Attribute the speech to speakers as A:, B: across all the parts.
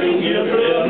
A: Bring your.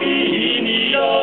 A: 比你有